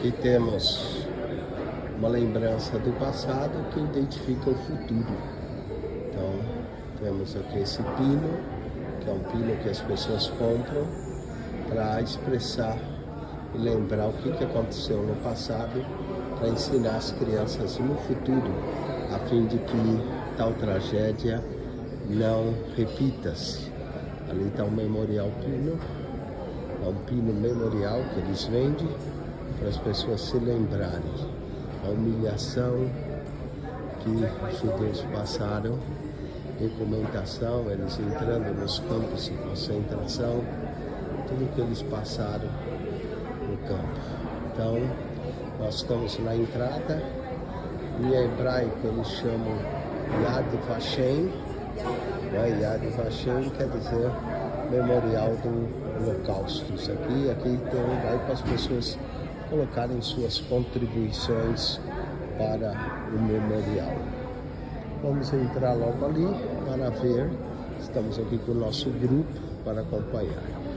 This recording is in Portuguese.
Aqui temos uma lembrança do passado que identifica o futuro. Então, temos aqui esse pino, que é um pino que as pessoas compram para expressar e lembrar o que, que aconteceu no passado, para ensinar as crianças no futuro, a fim de que tal tragédia não repita-se. Ali está um memorial pino, é um pino memorial que eles vendem para as pessoas se lembrarem a humilhação que os judeus passaram, documentação, eles entrando nos campos de concentração, tudo que eles passaram no campo. Então, nós estamos na entrada, em hebraico eles chamam Yad Vashem, né? Yad Vashem quer dizer memorial do holocausto. Isso aqui, aqui tem lugar para as pessoas colocarem suas contribuições para o memorial. Vamos entrar logo ali para ver. Estamos aqui com o nosso grupo para acompanhar.